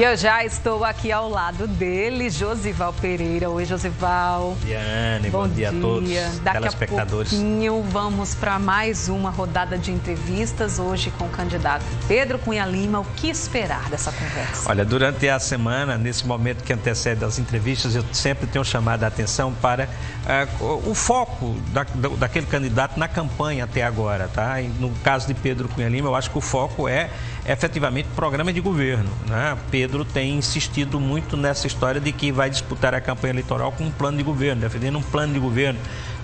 E eu já estou aqui ao lado dele, Josival Pereira. Oi, Josival. Diane, bom, bom dia, dia, a todos. Daqui telespectadores. a pouquinho vamos para mais uma rodada de entrevistas hoje com o candidato Pedro Cunha Lima. O que esperar dessa conversa? Olha, durante a semana, nesse momento que antecede as entrevistas, eu sempre tenho chamado a atenção para uh, o foco da, daquele candidato na campanha até agora, tá? E no caso de Pedro Cunha Lima, eu acho que o foco é efetivamente programa de governo, né? Pedro tem insistido muito nessa história de que vai disputar a campanha eleitoral com um plano de governo, defendendo um plano de governo.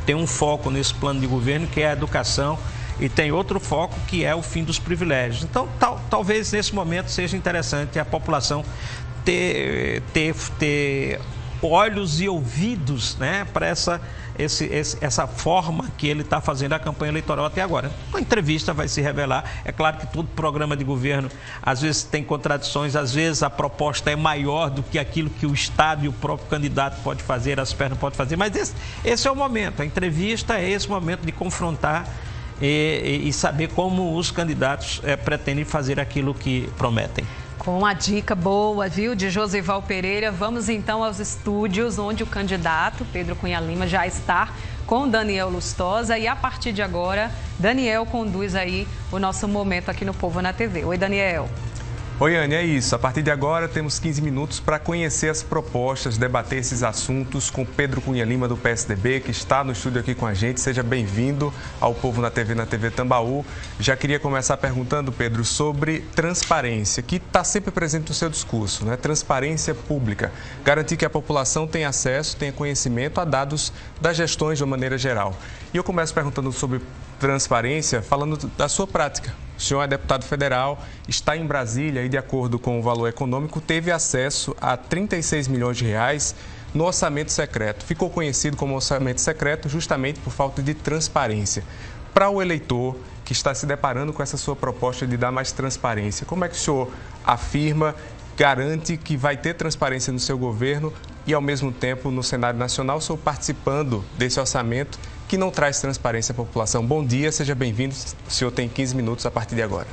Tem um foco nesse plano de governo que é a educação e tem outro foco que é o fim dos privilégios. Então, tal, talvez nesse momento seja interessante a população ter, ter, ter olhos e ouvidos né, para essa, esse, esse, essa forma que ele está fazendo a campanha eleitoral até agora. A entrevista vai se revelar. É claro que todo programa de governo às vezes tem contradições, às vezes a proposta é maior do que aquilo que o Estado e o próprio candidato pode fazer, as pernas podem fazer, mas esse, esse é o momento. A entrevista é esse momento de confrontar e, e saber como os candidatos é, pretendem fazer aquilo que prometem. Com uma dica boa, viu, de Josival Pereira, vamos então aos estúdios onde o candidato Pedro Cunha Lima já está com Daniel Lustosa e a partir de agora, Daniel conduz aí o nosso momento aqui no Povo na TV. Oi, Daniel. Oi, Anne, é isso. A partir de agora temos 15 minutos para conhecer as propostas, debater esses assuntos com Pedro Cunha Lima do PSDB, que está no estúdio aqui com a gente. Seja bem-vindo ao Povo na TV, na TV Tambaú. Já queria começar perguntando, Pedro, sobre transparência, que está sempre presente no seu discurso, né? Transparência pública. Garantir que a população tenha acesso, tenha conhecimento a dados das gestões de uma maneira geral. E eu começo perguntando sobre transparência, falando da sua prática o senhor é deputado federal, está em Brasília e, de acordo com o valor econômico, teve acesso a 36 milhões de reais no orçamento secreto. Ficou conhecido como orçamento secreto justamente por falta de transparência. Para o eleitor que está se deparando com essa sua proposta de dar mais transparência, como é que o senhor afirma, garante que vai ter transparência no seu governo e, ao mesmo tempo, no cenário nacional, o senhor participando desse orçamento que não traz transparência à população. Bom dia, seja bem-vindo. O senhor tem 15 minutos a partir de agora.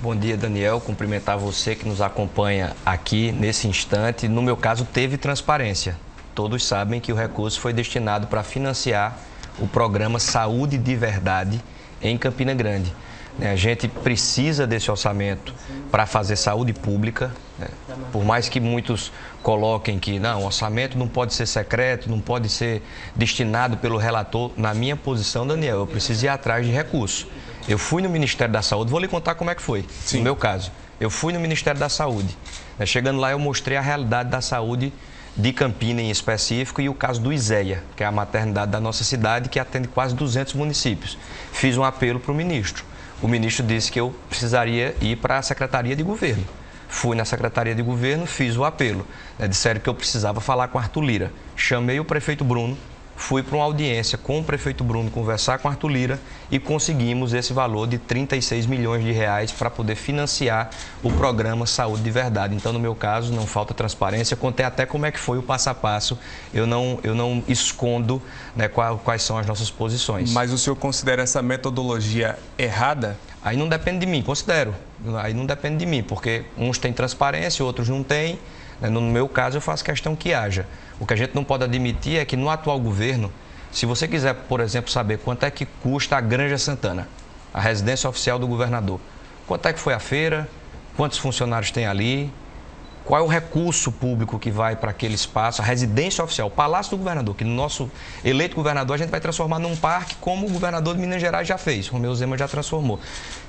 Bom dia, Daniel. Cumprimentar você que nos acompanha aqui nesse instante. No meu caso, teve transparência. Todos sabem que o recurso foi destinado para financiar o programa Saúde de Verdade em Campina Grande. Né, a gente precisa desse orçamento para fazer saúde pública. Né? Por mais que muitos coloquem que não, o orçamento não pode ser secreto, não pode ser destinado pelo relator. Na minha posição, Daniel, eu preciso ir atrás de recursos. Eu fui no Ministério da Saúde, vou lhe contar como é que foi, Sim. no meu caso. Eu fui no Ministério da Saúde. Né, chegando lá, eu mostrei a realidade da saúde de Campina em específico e o caso do ISEA, que é a maternidade da nossa cidade, que atende quase 200 municípios. Fiz um apelo para o ministro o ministro disse que eu precisaria ir para a Secretaria de Governo. Fui na Secretaria de Governo, fiz o apelo. Né, disseram que eu precisava falar com Arthur Lira. Chamei o prefeito Bruno, fui para uma audiência com o prefeito Bruno conversar com Arthur Lira e conseguimos esse valor de 36 milhões de reais para poder financiar o programa Saúde de Verdade. Então, no meu caso, não falta transparência. Contei até como é que foi o passo a passo. Eu não, eu não escondo né, quais, quais são as nossas posições. Mas o senhor considera essa metodologia errada? Aí não depende de mim, considero. Aí não depende de mim, porque uns têm transparência, outros não têm. Né, no meu caso, eu faço questão que haja. O que a gente não pode admitir é que no atual governo, se você quiser, por exemplo, saber quanto é que custa a Granja Santana, a residência oficial do governador, quanto é que foi a feira, quantos funcionários tem ali, qual é o recurso público que vai para aquele espaço, a residência oficial, o Palácio do Governador, que no nosso eleito governador a gente vai transformar num parque como o governador de Minas Gerais já fez, Romeu Zema já transformou.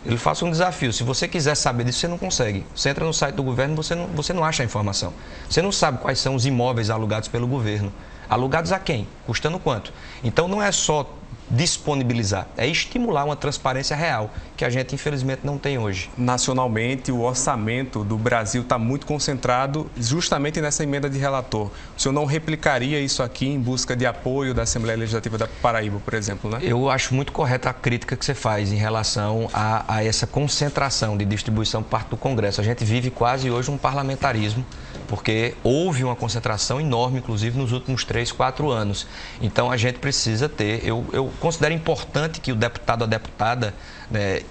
Ele faça um desafio, se você quiser saber disso, você não consegue. Você entra no site do governo, você não, você não acha a informação. Você não sabe quais são os imóveis alugados pelo governo. Alugados a quem? Custando quanto? Então não é só disponibilizar, é estimular uma transparência real, que a gente infelizmente não tem hoje. Nacionalmente, o orçamento do Brasil está muito concentrado justamente nessa emenda de relator. O senhor não replicaria isso aqui em busca de apoio da Assembleia Legislativa da Paraíba, por exemplo, né? Eu acho muito correta a crítica que você faz em relação a, a essa concentração de distribuição por parte do Congresso. A gente vive quase hoje um parlamentarismo porque houve uma concentração enorme, inclusive nos últimos três, quatro anos. Então a gente precisa ter, eu, eu considero importante que o deputado ou a deputada né,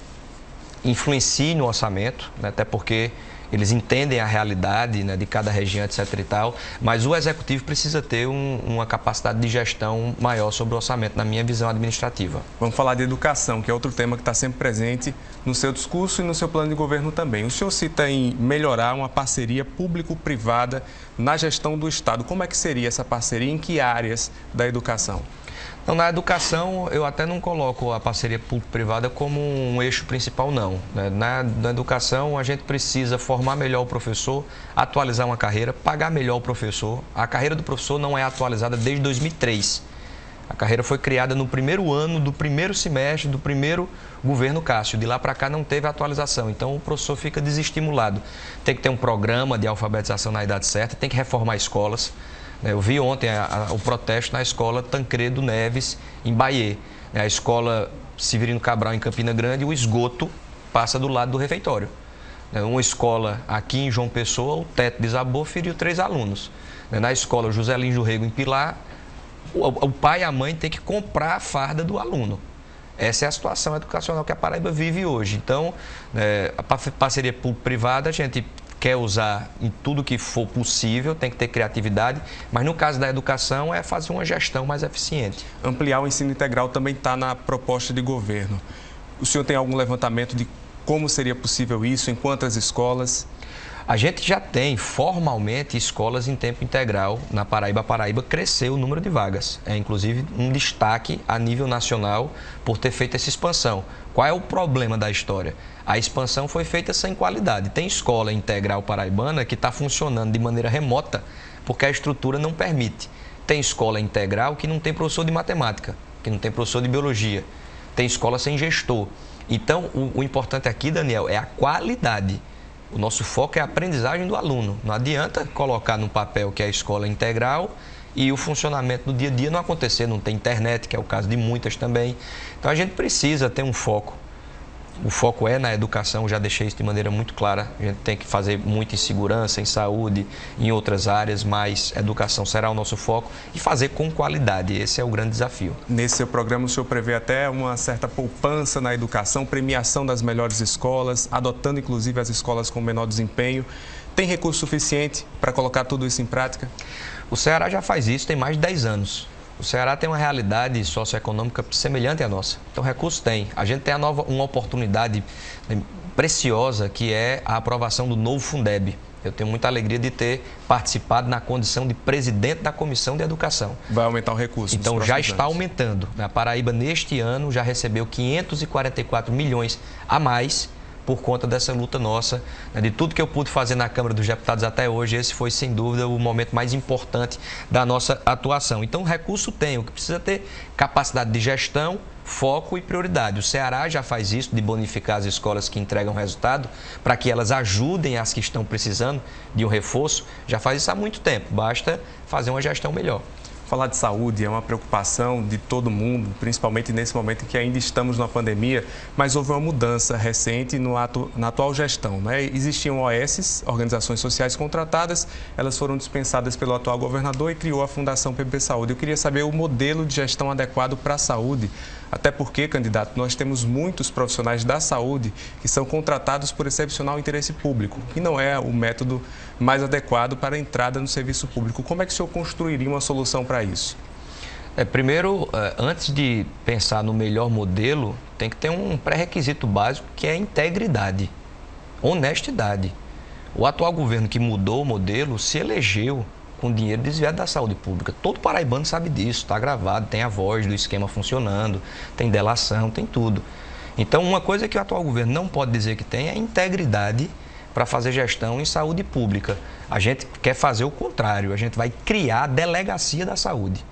influencie no orçamento, né, até porque eles entendem a realidade né, de cada região, etc. e tal, mas o executivo precisa ter um, uma capacidade de gestão maior sobre o orçamento, na minha visão administrativa. Vamos falar de educação, que é outro tema que está sempre presente no seu discurso e no seu plano de governo também. O senhor cita em melhorar uma parceria público-privada na gestão do Estado. Como é que seria essa parceria? Em que áreas da educação? Então, na educação, eu até não coloco a parceria público-privada como um eixo principal, não. Né? Na, na, educação, a gente precisa formar melhor o professor, atualizar uma carreira, pagar melhor o professor. A carreira do professor não é atualizada desde 2003. A carreira foi criada no primeiro ano do primeiro semestre do primeiro governo Cássio. De lá para cá não teve atualização, então o professor fica desestimulado. Tem que ter um programa de alfabetização na idade certa, tem que reformar escolas. Né, eu vi ontem a, a, o protesto na escola Tancredo Neves, em Bahia. Né, a escola Severino Cabral, em Campina Grande, o esgoto passa do lado do refeitório. Né, uma escola aqui em João Pessoa, o teto desabou, feriu três alunos. Na escola José Lins do Rego, em Pilar, o, o pai e a mãe têm que comprar a farda do aluno. Essa é a situação educacional que a Paraíba vive hoje. Então, é, a parceria público-privada, a gente quer usar em tudo que for possível, tem que ter criatividade, mas no caso da educação é fazer uma gestão mais eficiente. Ampliar o ensino integral também está na proposta de governo. O senhor tem algum levantamento de como seria possível isso, em quantas escolas? A gente já tem formalmente escolas em tempo integral na Paraíba. A Paraíba cresceu o número de vagas. É inclusive um destaque a nível nacional por ter feito essa expansão. Qual é o problema da história? A expansão foi feita sem qualidade. Tem escola integral paraibana que está funcionando de maneira remota porque a estrutura não permite. Tem escola integral que não tem professor de matemática, que não tem professor de biologia. Tem escola sem gestor. Então, o, o importante aqui, Daniel, é a qualidade. O nosso foco é a aprendizagem do aluno. Não adianta colocar no papel que é a escola integral e o funcionamento do dia a dia não acontecer, não tem internet, que é o caso de muitas também. Então a gente precisa ter um foco o foco é na educação, já deixei isso de maneira muito clara. A gente tem que fazer muito em segurança, em saúde, em outras áreas, mas educação será o nosso foco e fazer com qualidade. Esse é o grande desafio. Nesse seu programa, o senhor prevê até uma certa poupança na educação, premiação das melhores escolas, adotando inclusive as escolas com menor desempenho. Tem recurso suficiente para colocar tudo isso em prática? O Ceará já faz isso tem mais de 10 anos. O Ceará tem uma realidade socioeconômica semelhante à nossa. Então, recursos tem. A gente tem a nova, uma oportunidade né, preciosa que é a aprovação do novo Fundeb. Eu tenho muita alegria de ter participado na condição de presidente da Comissão de Educação. Vai aumentar o recurso. Então já está anos. aumentando. A Paraíba, neste ano, já recebeu 544 milhões a mais por conta dessa luta nossa. Né? De tudo que eu pude fazer na Câmara dos Deputados até hoje, esse foi sem dúvida o momento mais importante da nossa atuação. Então, recurso tem, o que precisa ter capacidade de gestão, foco e prioridade. O Ceará já faz isso, de bonificar as escolas que entregam resultado, para que elas ajudem as que estão precisando de um reforço. Já faz isso há muito tempo, basta fazer uma gestão melhor. Falar de saúde é uma preocupação de todo mundo, principalmente nesse momento em que ainda estamos na pandemia, mas houve uma mudança recente no ato, na atual gestão. Né? Existiam OS, organizações sociais contratadas, elas foram dispensadas pelo atual governador e criou a Fundação PB Saúde. Eu queria saber o modelo de gestão adequado para a saúde até porque, candidato, nós temos muitos profissionais da saúde que são contratados por excepcional interesse público, que não é o método mais adequado para a entrada no serviço público. Como é que o senhor construiria uma solução para isso? É, primeiro, é, antes de pensar no melhor modelo, tem que ter um pré-requisito básico que é integridade, honestidade. O atual governo que mudou o modelo se elegeu com dinheiro desviado da saúde pública. Todo paraibano sabe disso, está gravado, tem a voz do esquema funcionando, tem delação, tem tudo. Então, uma coisa que o atual governo não pode dizer que tem é integridade para fazer gestão em saúde pública. A gente quer fazer o contrário, a gente vai criar a delegacia da saúde.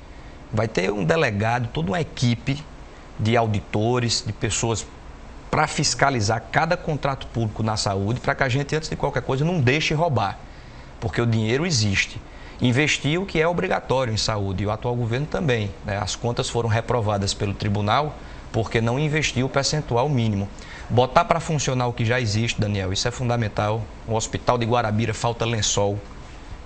Vai ter um delegado, toda uma equipe de auditores, de pessoas para fiscalizar cada contrato público na saúde, para que a gente, antes de qualquer coisa, não deixe roubar. Porque o dinheiro existe investir o que é obrigatório em saúde. E o atual governo também. Né? As contas foram reprovadas pelo tribunal porque não investiu o percentual mínimo. Botar para funcionar o que já existe, Daniel, isso é fundamental. O hospital de Guarabira falta lençol.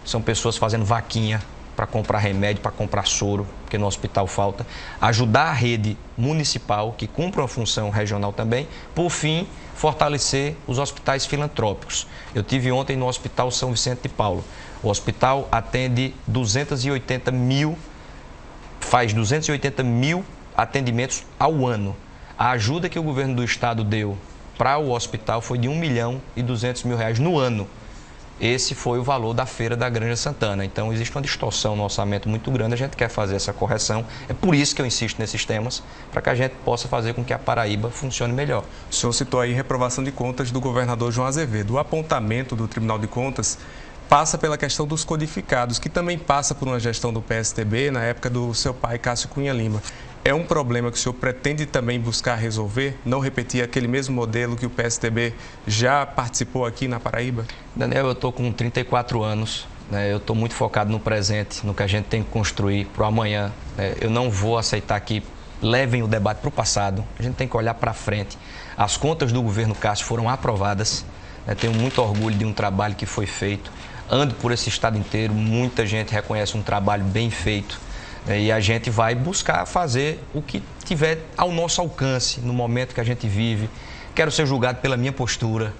São pessoas fazendo vaquinha para comprar remédio, para comprar soro, porque no hospital falta. Ajudar a rede municipal, que cumpre uma função regional também. Por fim, fortalecer os hospitais filantrópicos. Eu tive ontem no Hospital São Vicente de Paulo. O hospital atende 280 mil, faz 280 mil atendimentos ao ano. A ajuda que o governo do estado deu para o hospital foi de 1 milhão e 200 mil reais no ano. Esse foi o valor da feira da Granja Santana. Então, existe uma distorção no orçamento muito grande. A gente quer fazer essa correção. É por isso que eu insisto nesses temas, para que a gente possa fazer com que a Paraíba funcione melhor. O senhor citou aí reprovação de contas do governador João Azevedo. O apontamento do Tribunal de Contas passa pela questão dos codificados, que também passa por uma gestão do PSTB na época do seu pai, Cássio Cunha Lima. É um problema que o senhor pretende também buscar resolver, não repetir aquele mesmo modelo que o PSDB já participou aqui na Paraíba? Daniel, eu estou com 34 anos, né? eu estou muito focado no presente, no que a gente tem que construir para o amanhã. Né? Eu não vou aceitar que levem o debate para o passado, a gente tem que olhar para frente. As contas do governo Castro foram aprovadas, né? tenho muito orgulho de um trabalho que foi feito. Ando por esse estado inteiro, muita gente reconhece um trabalho bem feito é, e a gente vai buscar fazer o que tiver ao nosso alcance no momento que a gente vive. Quero ser julgado pela minha postura.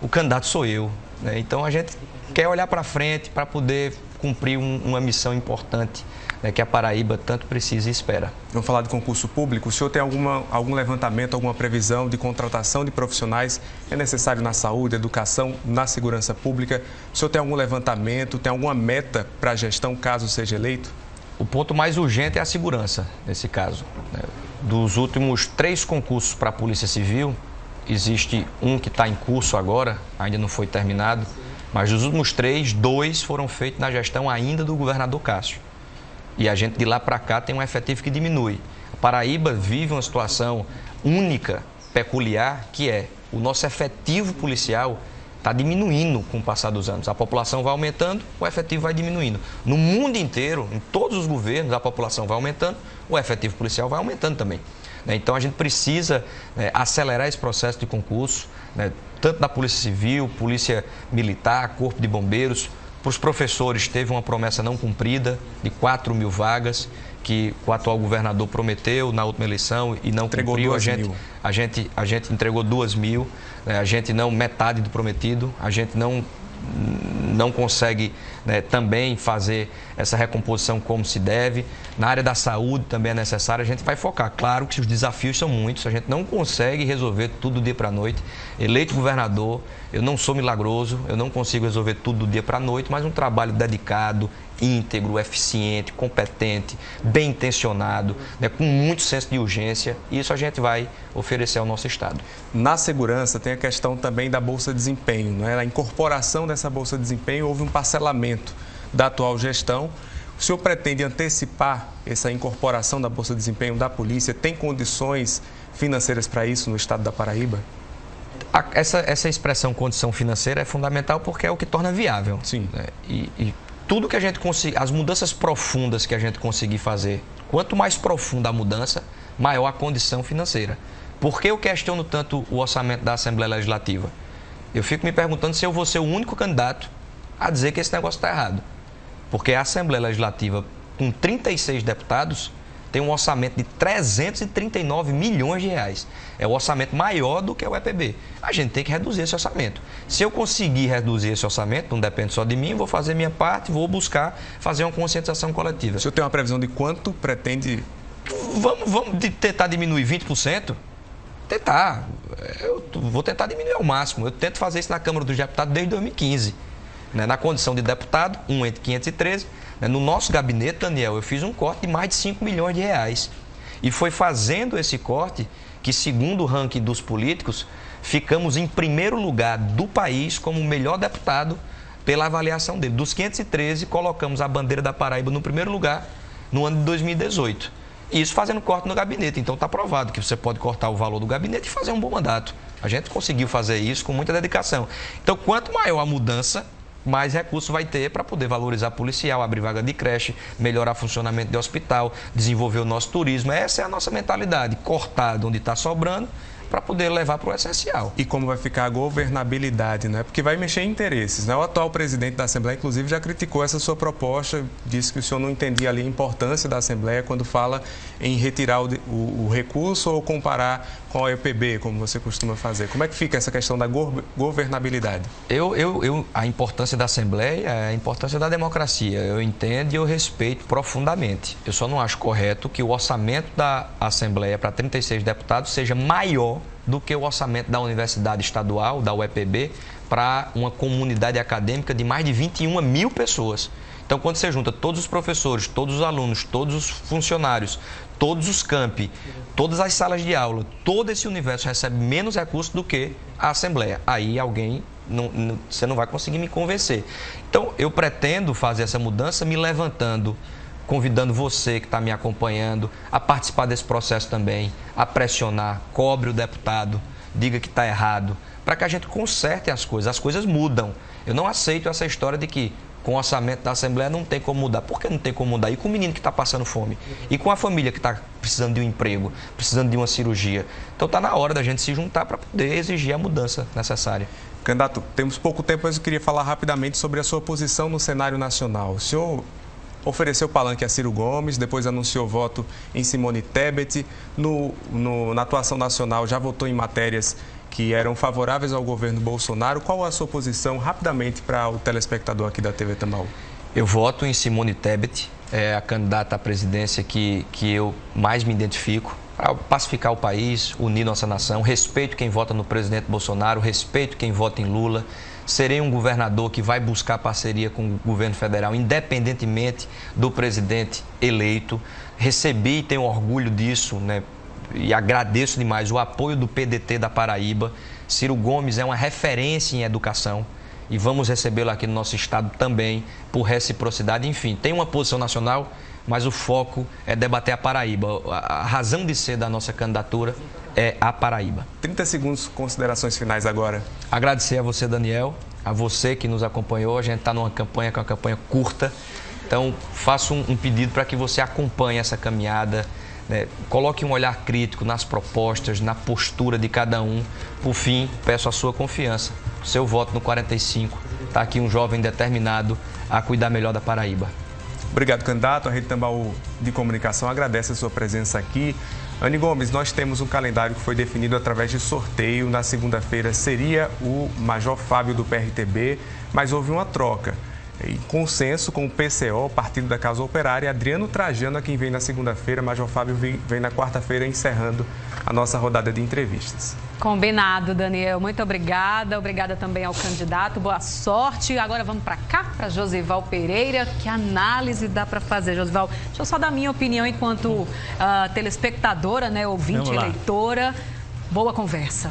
O candidato sou eu. Né? Então a gente quer olhar para frente para poder cumprir um, uma missão importante né, que a Paraíba tanto precisa e espera. Vamos falar de concurso público. O senhor tem alguma, algum levantamento, alguma previsão de contratação de profissionais é necessário na saúde, educação, na segurança pública? O senhor tem algum levantamento, tem alguma meta para a gestão caso seja eleito? O ponto mais urgente é a segurança, nesse caso. Né? Dos últimos três concursos para a Polícia Civil, existe um que está em curso agora, ainda não foi terminado, mas dos últimos três, dois foram feitos na gestão ainda do governador Cássio. E a gente de lá para cá tem um efetivo que diminui. Paraíba vive uma situação única, peculiar, que é o nosso efetivo policial está diminuindo com o passar dos anos. A população vai aumentando, o efetivo vai diminuindo. No mundo inteiro, em todos os governos, a população vai aumentando, o efetivo policial vai aumentando também. Né? Então a gente precisa né, acelerar esse processo de concurso, né, tanto da Polícia Civil, Polícia Militar, Corpo de Bombeiros. Para os professores, teve uma promessa não cumprida de 4 mil vagas que o atual governador prometeu na última eleição e não entregou cumpriu. A gente, a, gente, a gente entregou duas mil, né? a gente não metade do prometido, a gente não não consegue né, também fazer essa recomposição como se deve. Na área da saúde também é necessário, a gente vai focar. Claro que os desafios são muitos, a gente não consegue resolver tudo do dia para a noite. Eleito governador, eu não sou milagroso, eu não consigo resolver tudo do dia para a noite, mas um trabalho dedicado, íntegro, eficiente, competente, bem intencionado, né, com muito senso de urgência, e isso a gente vai oferecer ao nosso Estado. Na segurança tem a questão também da Bolsa de Desempenho, não é? a incorporação dessa Bolsa de Desempenho houve um parcelamento da atual gestão. O senhor pretende antecipar essa incorporação da Bolsa de Desempenho da polícia? Tem condições financeiras para isso no estado da Paraíba? Essa, essa expressão condição financeira é fundamental porque é o que torna viável. Sim. Né? E, e tudo que a gente conseguir, as mudanças profundas que a gente conseguir fazer, quanto mais profunda a mudança, maior a condição financeira. Por que eu questiono tanto o orçamento da Assembleia Legislativa? Eu fico me perguntando se eu vou ser o único candidato a dizer que esse negócio está errado. Porque a Assembleia Legislativa, com 36 deputados, tem um orçamento de 339 milhões de reais. É o orçamento maior do que o EPB. A gente tem que reduzir esse orçamento. Se eu conseguir reduzir esse orçamento, não depende só de mim, vou fazer minha parte, vou buscar fazer uma conscientização coletiva. O senhor tem uma previsão de quanto pretende. Vamos, vamos tentar diminuir 20%? Tentar. Eu vou tentar diminuir ao máximo. Eu tento fazer isso na Câmara dos Deputados desde 2015. Né? Na condição de deputado, um entre 513 né, no nosso gabinete, Daniel, eu fiz um corte de mais de 5 milhões de reais. E foi fazendo esse corte que, segundo o ranking dos políticos, ficamos em primeiro lugar do país como o melhor deputado pela avaliação dele. Dos 513, colocamos a bandeira da Paraíba no primeiro lugar no ano de 2018. Isso fazendo corte no gabinete. Então está provado que você pode cortar o valor do gabinete e fazer um bom mandato. A gente conseguiu fazer isso com muita dedicação. Então, quanto maior a mudança, mais recurso vai ter para poder valorizar policial, abrir vaga de creche, melhorar funcionamento de hospital, desenvolver o nosso turismo. Essa é a nossa mentalidade. Cortar de onde está sobrando, para poder levar para o essencial. E como vai ficar a governabilidade, né? Porque vai mexer em interesses, né? O atual presidente da Assembleia, inclusive, já criticou essa sua proposta, disse que o senhor não entendia ali a importância da Assembleia quando fala em retirar o, o, o recurso ou comparar com a EPB, como você costuma fazer. Como é que fica essa questão da governabilidade? Eu, eu, eu, a importância da Assembleia é a importância da democracia. Eu entendo e eu respeito profundamente. Eu só não acho correto que o orçamento da Assembleia para 36 deputados seja maior do que o orçamento da Universidade Estadual, da UEPB, para uma comunidade acadêmica de mais de 21 mil pessoas. Então, quando você junta todos os professores, todos os alunos, todos os funcionários, todos os campi, todas as salas de aula, todo esse universo recebe menos recursos do que a Assembleia. Aí alguém, não, não, você não vai conseguir me convencer. Então, eu pretendo fazer essa mudança me levantando, convidando você que está me acompanhando a participar desse processo também, a pressionar, cobre o deputado, diga que está errado, para que a gente conserte as coisas. As coisas mudam. Eu não aceito essa história de que com o orçamento da Assembleia não tem como mudar. Por que não tem como mudar? E com o menino que está passando fome? E com a família que está precisando de um emprego, precisando de uma cirurgia? Então está na hora da gente se juntar para poder exigir a mudança necessária. Candidato, temos pouco tempo, mas eu queria falar rapidamente sobre a sua posição no cenário nacional. O senhor ofereceu palanque a Ciro Gomes, depois anunciou voto em Simone Tebet. No, no, na atuação nacional já votou em matérias que eram favoráveis ao governo Bolsonaro. Qual a sua posição, rapidamente, para o telespectador aqui da TV Tambaú? Eu voto em Simone Tebet, é a candidata à presidência que, que eu mais me identifico. Para pacificar o país, unir nossa nação, respeito quem vota no presidente Bolsonaro, respeito quem vota em Lula. Serei um governador que vai buscar parceria com o governo federal, independentemente do presidente eleito. Recebi e tenho orgulho disso, né? E agradeço demais o apoio do PDT da Paraíba. Ciro Gomes é uma referência em educação e vamos recebê-lo aqui no nosso estado também por reciprocidade. Enfim, tem uma posição nacional, mas o foco é debater a Paraíba. A razão de ser da nossa candidatura é a Paraíba. 30 segundos, considerações finais agora. Agradecer a você, Daniel, a você que nos acompanhou. A gente está numa campanha que é uma campanha curta. Então, faço um, um pedido para que você acompanhe essa caminhada né, coloque um olhar crítico nas propostas, na postura de cada um. Por fim, peço a sua confiança. Seu voto no 45. Está aqui um jovem determinado a cuidar melhor da Paraíba. Obrigado, candidato. A Rede Tambaú de Comunicação agradece a sua presença aqui. Anne Gomes, nós temos um calendário que foi definido através de sorteio. Na segunda-feira seria o Major Fábio do PRTB, mas houve uma troca em consenso com o PCO, Partido da Casa Operária, Adriano Trajano, quem vem na segunda-feira, Major Fábio vem, vem na quarta-feira, encerrando a nossa rodada de entrevistas. Combinado, Daniel. Muito obrigada. Obrigada também ao candidato. Boa sorte. Agora vamos para cá, para Josival Pereira. Que análise dá para fazer, Josival? Deixa eu só dar minha opinião enquanto uh, telespectadora, né, ouvinte, eleitora. Boa conversa.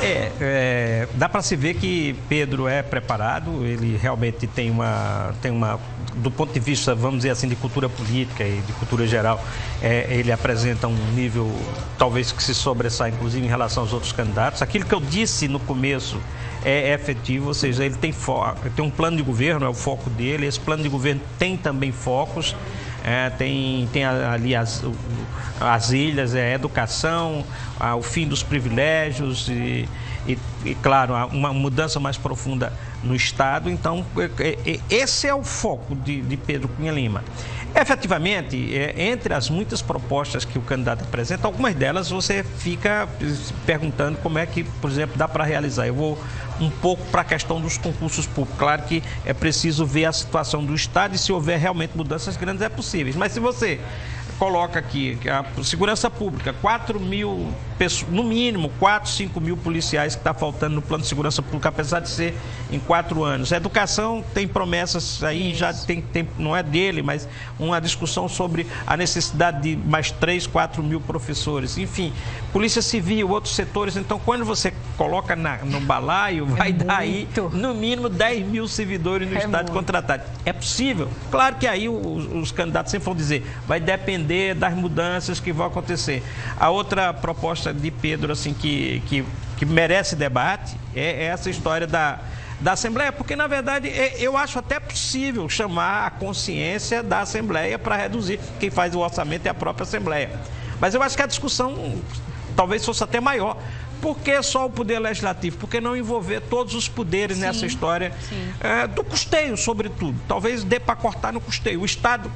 É, é dá para se ver que Pedro é preparado, ele realmente tem uma, tem uma, do ponto de vista, vamos dizer assim, de cultura política e de cultura geral, é, ele apresenta um nível talvez que se sobressai, inclusive, em relação aos outros candidatos. Aquilo que eu disse no começo é, efetivo, ou seja, ele tem, tem um plano de governo, é o foco dele, esse plano de governo tem também focos. É, tem, tem ali as, as ilhas, é educação, o fim dos privilégios e, e, e, claro, uma mudança mais profunda no Estado. Então, é, é, esse é o foco de, de Pedro Cunha Lima. Efetivamente, é, entre as muitas propostas que o candidato apresenta, algumas delas você fica se perguntando como é que, por exemplo, dá para realizar. Eu vou um pouco para a questão dos concursos públicos. Claro que é preciso ver a situação do Estado e se houver realmente mudanças grandes é possível. Mas se você coloca aqui a segurança pública, 4 mil, no mínimo 4, 5 mil policiais que está faltando no plano de segurança pública, apesar de ser em quatro anos. A educação tem promessas aí, já tem, tem, não é dele, mas uma discussão sobre a necessidade de mais 3, 4 mil professores. Enfim, Polícia Civil, outros setores. Então, quando você coloca na, no balaio, é vai é dar aí, no mínimo, 10 mil servidores no é Estado muito. contratados. É possível? Claro que aí os, os candidatos sempre vão dizer, vai depender das mudanças que vão acontecer. A outra proposta de Pedro, assim, que, que, que merece debate é, é essa história da, da Assembleia, porque na verdade é, eu acho até possível chamar a consciência da Assembleia para reduzir. Quem faz o orçamento é a própria Assembleia. Mas eu acho que a discussão talvez fosse até maior por que só o poder legislativo? Por que não envolver todos os poderes sim, nessa história é, do custeio, sobretudo? Talvez dê para cortar no custeio. O Estado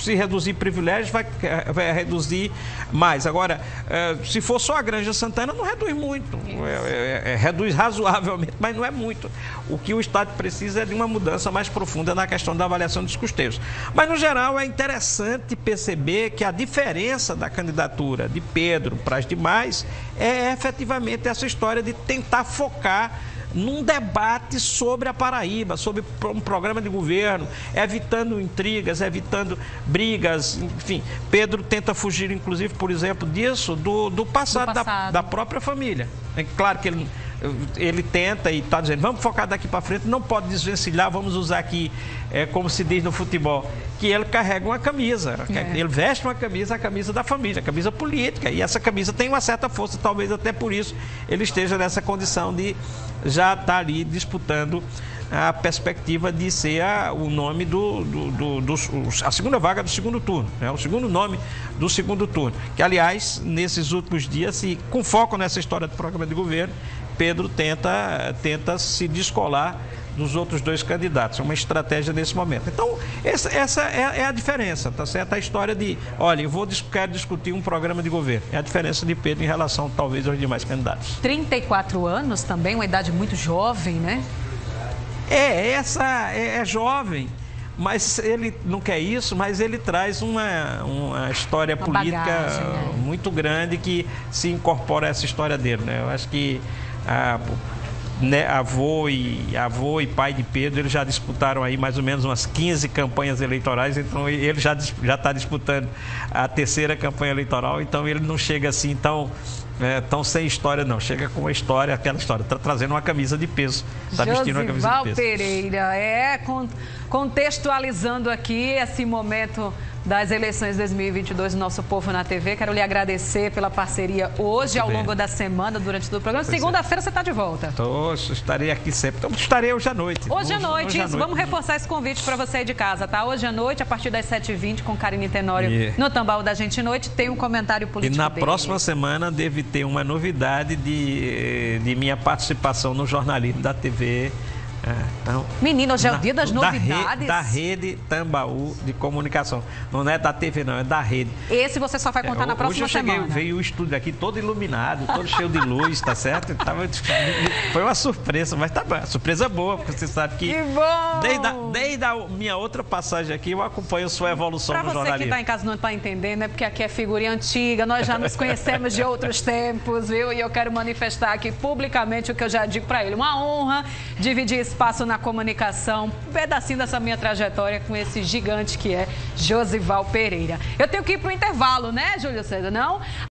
se reduzir privilégios, vai, vai reduzir mais. Agora, é, se for só a Granja Santana, não reduz muito. É, é, é, reduz razoavelmente, mas não é muito. O que o Estado precisa é de uma mudança mais profunda na questão da avaliação dos custeios. Mas, no geral, é interessante perceber que a diferença da candidatura de Pedro para as demais é efetivamente essa história de tentar focar num debate sobre a Paraíba, sobre um programa de governo, evitando intrigas, evitando brigas, enfim. Pedro tenta fugir, inclusive, por exemplo, disso, do, do passado, do passado. Da, da própria família. É claro que ele ele tenta e está dizendo, vamos focar daqui para frente, não pode desvencilhar, vamos usar aqui, é, como se diz no futebol, que ele carrega uma camisa, é. ele veste uma camisa, a camisa da família, a camisa política, e essa camisa tem uma certa força, talvez até por isso ele esteja nessa condição de já estar tá ali disputando a perspectiva de ser a, o nome do, do, do, do, a segunda vaga do segundo turno, né? o segundo nome do segundo turno. Que, aliás, nesses últimos dias, e com foco nessa história do programa de governo, Pedro tenta, tenta se descolar dos outros dois candidatos. É uma estratégia nesse momento. Então, essa, essa é, é, a diferença, tá certo? A história de, olha, eu vou quero discutir um programa de governo. É a diferença de Pedro em relação, talvez, aos demais candidatos. 34 anos também, uma idade muito jovem, né? É, essa é, é jovem, mas ele não quer isso, mas ele traz uma, uma história uma política bagagem, né? muito grande que se incorpora a essa história dele. Né? Eu acho que a, né, avô, e, avô e pai de Pedro, eles já disputaram aí mais ou menos umas 15 campanhas eleitorais, então ele já está disputando a terceira campanha eleitoral, então ele não chega assim tão é, tão sem história, não. Chega com uma história, aquela história. Está trazendo uma camisa de peso. Está vestindo uma camisa de peso. Pereira, é, contextualizando aqui esse momento das eleições 2022 do Nosso Povo na TV. Quero lhe agradecer pela parceria hoje, Muito ao bem. longo da semana, durante todo o programa. É. Segunda-feira você está de volta. Tô, estarei aqui sempre. Então, estarei hoje à noite. Hoje, à noite, hoje isso. Noite. Vamos reforçar esse convite para você aí de casa, tá? Hoje à noite, a partir das 7h20, com Karine Tenório no Tambaú da Gente Noite, tem um comentário político E na dele. próxima semana deve ter uma novidade de, de minha participação no jornalismo da TV é, então, Menino, hoje é o dia das novidades. Da rede, Tambaú de comunicação. Não é da TV, não, é da rede. Esse você só vai contar é, na próxima hoje eu cheguei, semana. Veio o estúdio aqui todo iluminado, todo cheio de luz, tá certo? Tava, foi uma surpresa, mas tá bom. Surpresa boa, porque você sabe que. Que bom! Desde a, desde a minha outra passagem aqui, eu acompanho sua evolução pra no jornalismo. Você que está em casa não está entendendo, né? Porque aqui é figurinha antiga, nós já nos conhecemos de outros tempos, viu? E eu quero manifestar aqui publicamente o que eu já digo para ele. Uma honra dividir espaço na comunicação um pedacinho dessa minha trajetória com esse gigante que é Josival Pereira. Eu tenho que ir para o intervalo, né, Júlio César? Não?